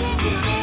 Yeah.